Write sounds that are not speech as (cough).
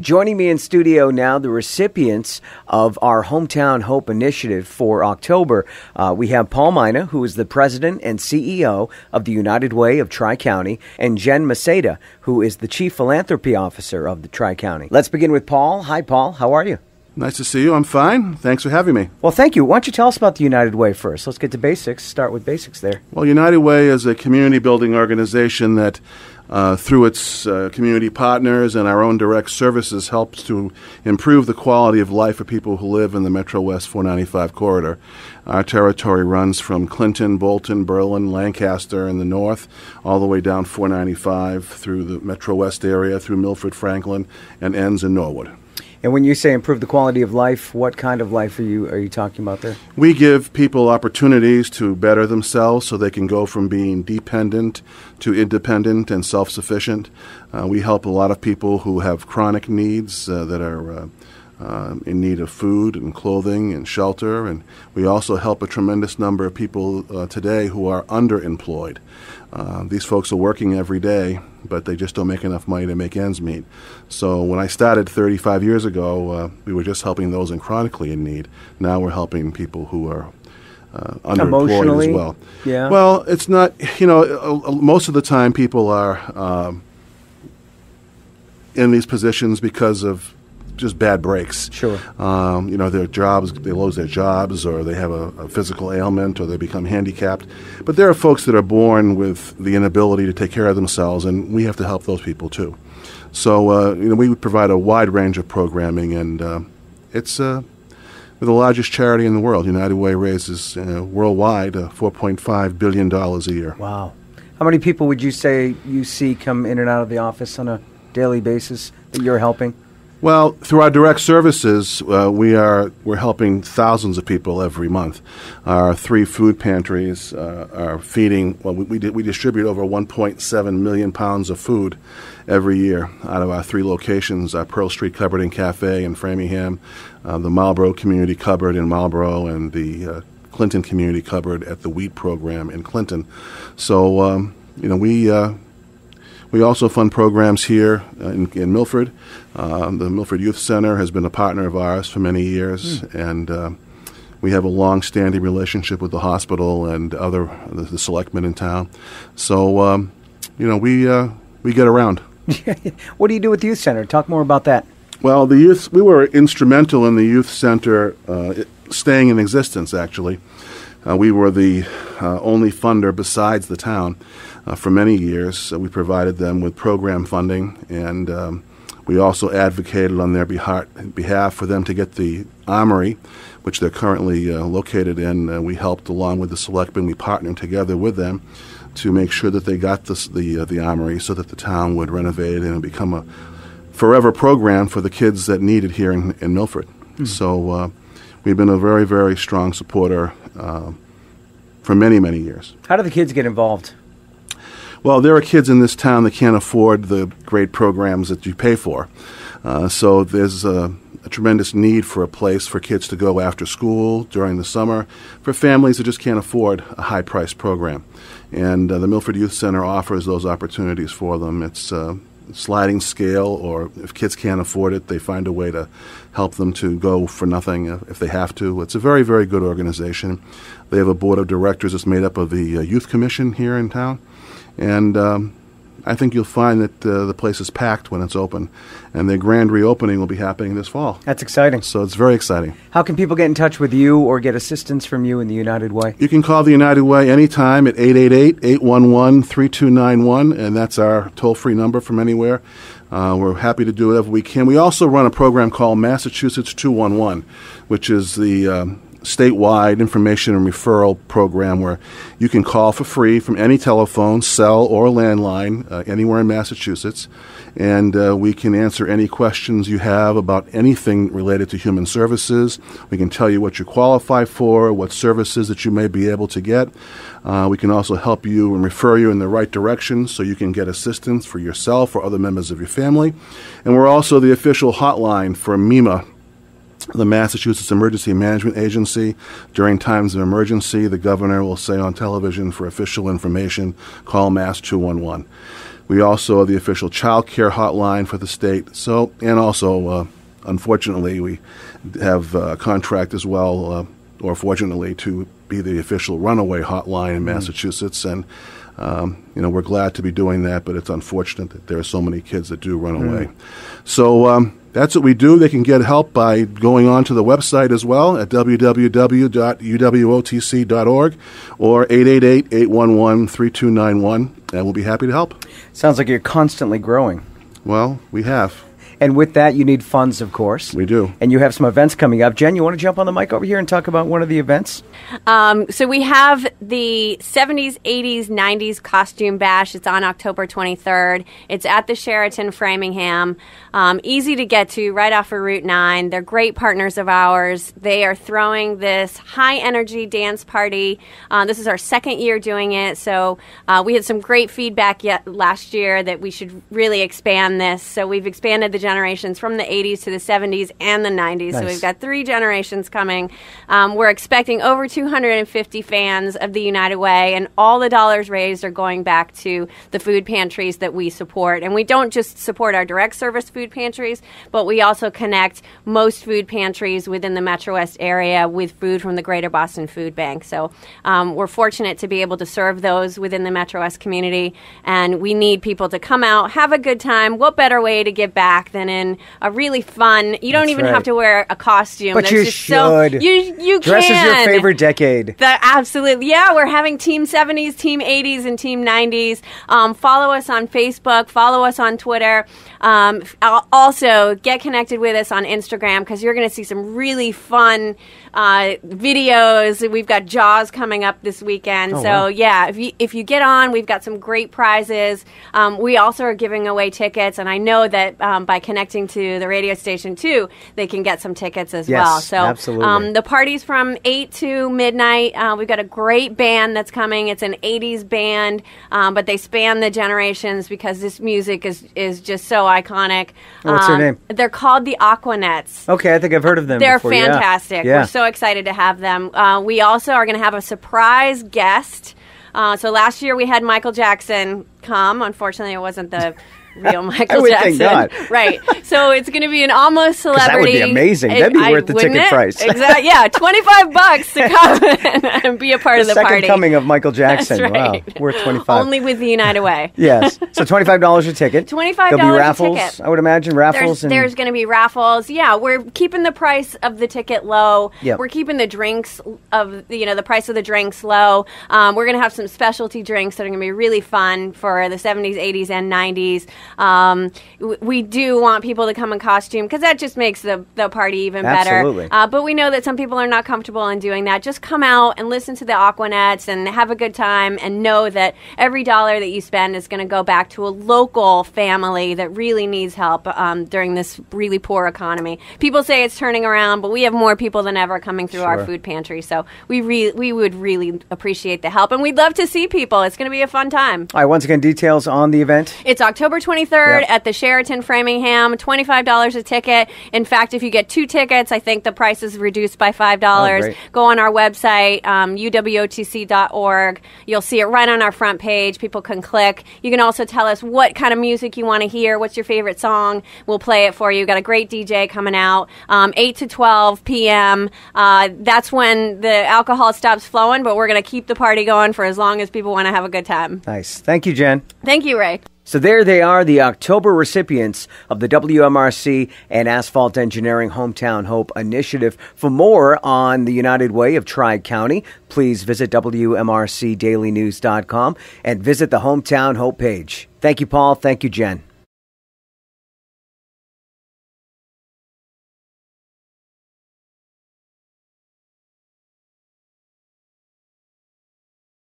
Joining me in studio now, the recipients of our Hometown Hope Initiative for October. Uh, we have Paul Mina, who is the president and CEO of the United Way of Tri County, and Jen Maseda, who is the chief philanthropy officer of the Tri County. Let's begin with Paul. Hi, Paul. How are you? Nice to see you. I'm fine. Thanks for having me. Well, thank you. Why don't you tell us about the United Way first? Let's get to basics. Start with basics there. Well, United Way is a community building organization that uh, through its uh, community partners and our own direct services, helps to improve the quality of life for people who live in the Metro West 495 corridor. Our territory runs from Clinton, Bolton, Berlin, Lancaster in the north, all the way down 495 through the Metro West area, through Milford, Franklin, and ends in Norwood. And when you say improve the quality of life, what kind of life are you are you talking about there? We give people opportunities to better themselves so they can go from being dependent to independent and self-sufficient. Uh, we help a lot of people who have chronic needs uh, that are uh, uh, in need of food and clothing and shelter. And we also help a tremendous number of people uh, today who are underemployed. Uh, these folks are working every day, but they just don't make enough money to make ends meet. So when I started 35 years ago, uh, we were just helping those in chronically in need. Now we're helping people who are uh, underemployed as well. Yeah. Well, it's not. You know, most of the time people are um, in these positions because of just bad breaks. Sure. Um, you know, their jobs, they lose their jobs, or they have a, a, physical ailment, or they become handicapped. But there are folks that are born with the inability to take care of themselves, and we have to help those people too. So, uh, you know, we provide a wide range of programming, and uh, it's uh, the largest charity in the world. United Way raises uh, worldwide uh, $4.5 billion a year. Wow. How many people would you say you see come in and out of the office on a daily basis that you're helping? Well, through our direct services, uh, we are we're helping thousands of people every month. Our three food pantries uh, are feeding. Well, we we, we distribute over 1.7 million pounds of food every year out of our three locations: our Pearl Street Cupboard and Cafe in Framingham, uh, the Marlboro Community Cupboard in Marlboro, and the uh, Clinton Community Cupboard at the Wheat Program in Clinton. So, um, you know, we uh, we also fund programs here uh, in, in, Milford. Um, the Milford Youth Center has been a partner of ours for many years, mm. and uh, we have a long-standing relationship with the hospital and other the, the selectmen in town. So, um, you know, we uh, we get around. (laughs) what do you do with the youth center? Talk more about that. Well, the youth we were instrumental in the youth center uh, staying in existence. Actually, uh, we were the uh, only funder besides the town uh, for many years. we provided them with program funding, and um, we also advocated on their behalf, behalf for them to get the armory, which they're currently uh, located in. Uh, we helped, along with the selectmen, we partnered together with them to make sure that they got this, the uh, the armory so that the town would renovate it and become a forever program for the kids that need it here in, in Milford. Mm-hmm. So uh, we've been a very, very strong supporter uh, for many, many years. How do the kids get involved? Well, there are kids in this town that can't afford the great programs that you pay for. Uh, so there's a, a, tremendous need for a place for kids to go after school during the summer for families that just can't afford a high priced program. And uh, the Milford Youth Center offers those opportunities for them. It's uh, sliding scale, or if kids can't afford it, they find a way to help them to go for nothing if they have to. It's a very, very good organization. They have a board of directors that's made up of the uh, Youth Commission here in town and um, I think you'll find that uh, the place is packed when it's open, and the grand reopening will be happening this fall. That's exciting. So it's very exciting. How can people get in touch with you or get assistance from you in the United Way? You can call the United Way anytime at 888-811-3291, and that's our toll-free number from anywhere. Uh, we're happy to do whatever we can. We also run a program called Massachusetts 211, which is the um, statewide information and referral program where you can call for free from any telephone, cell, or landline uh, anywhere in Massachusetts, and uh, we can answer any questions you have about anything related to human services. We can tell you what you qualify for, what services that you may be able to get. Uh, we can also help you and refer you in the right direction so you can get assistance for yourself or other members of your family. And we're also the official hotline for MEMA the Massachusetts Emergency Management Agency. During times of emergency, the governor will say on television for official information, call Mass 211. We also are the official child care hotline for the state. So, and also, uh, unfortunately, we have a contract as well, uh, or fortunately, to be the official runaway hotline in mm. Massachusetts. And um, you know, we're glad to be doing that, but it's unfortunate that there are so many kids that do run mm. away. So um, that's what we do. They can get help by going on to the website as well at www.uwotc.org or 888-811-3291, and we'll be happy to help. Sounds like you're constantly growing. Well, we have. And with that, you need funds, of course. We do. And you have some events coming up. Jen, you want to jump on the mic over here and talk about one of the events? Um, so we have the 70s, 80s, 90s costume bash. It's on October 23rd. It's at the Sheraton Framingham. Um, easy to get to, right off of Route 9. They're great partners of ours. They are throwing this high energy dance party. Uh, this is our second year doing it. So uh, we had some great feedback yet last year that we should really expand this. So we've expanded the generations from the 80s to the 70s and the 90s. Nice. So we've got three generations coming. Um, we're expecting over 250 fans of the United Way, and all the dollars raised are going back to the food pantries that we support. And we don't just support our direct service food pantries, but we also connect most food pantries within the Metro West area with food from the Greater Boston Food Bank. So um, we're fortunate to be able to serve those within the Metro West community, and we need people to come out, have a good time. What better way to give back than than in a really fun. You don't That's even right. have to wear a costume. But you should. So, you you Dress can. is your favorite decade. The, absolutely. Yeah, we're having Team 70s, Team 80s, and Team 90s. Um, follow us on Facebook. Follow us on Twitter. Um, also, get connected with us on Instagram because you're going to see some really fun uh, videos. We've got Jaws coming up this weekend. Oh, so wow. yeah, if you if you get on, we've got some great prizes. Um, we also are giving away tickets, and I know that um, by connecting to the radio station too, they can get some tickets as yes, well. So absolutely. Um, the party's from eight to midnight. Uh, we've got a great band that's coming. It's an '80s band, um, but they span the generations because this music is is just so iconic. What's their um, name? They're called the Aquanets. Okay, I think I've heard of them. They're before. fantastic. Yeah. We're so excited to have them. Uh, we also are going to have a surprise guest. Uh, so last year we had Michael Jackson come. Unfortunately, it wasn't the real (laughs) Michael Jackson. Right. So it's going to be an almost (laughs) celebrity. That would be amazing. That'd be worth the ticket it? price. (laughs) exactly. Yeah, twenty five bucks to come and be a part the of the second party. coming of Michael Jackson. Right. Wow, worth twenty five. Only with the United Way. yes. So twenty five dollars a ticket. Twenty five dollars raffles. A ticket. I would imagine raffles. There's, there's going to be raffles. Yeah, we're keeping the price of the ticket low. Yep. We're keeping the drinks of you know the price of the drinks low. Um, we're going to have some specialty drinks that are going to be really fun for the 70s, 80s, and 90s. Um, we do want people to come in costume because that just makes the, the party even better. Absolutely. Uh, but we know that some people are not comfortable in doing that. Just come out and listen to the Aquanets and have a good time and know that every dollar that you spend is going to go back to a local family that really needs help um, during this really poor economy. People say it's turning around, but we have more people than ever coming through sure. our food pantry. So we re- we would really appreciate the help, and we'd love to see people. It's going to be a fun time. All right. Once again, details on the event. It's October 23rd yep. at the Sheraton Framingham, $25 a ticket. In fact, if you get two tickets, I think the price is reduced by $5. Oh, Go on our website, um, uwotc.org. You'll see it right on our front page. People can click. You can also tell us what kind of music you want to hear. What's your favorite song? We'll play it for you. Got a great DJ coming out. Um, 8 to 12 p.m. Uh, that's when the alcohol stops flowing, but we're going to keep the party going for as long as people want to have a good time. Nice. Thank you, Jen. Thank you, Ray. So there they are, the October recipients of the WMRC and Asphalt Engineering Hometown Hope Initiative. For more on the United Way of Tri County, please visit WMRCDailyNews.com and visit the Hometown Hope page. Thank you, Paul. Thank you, Jen.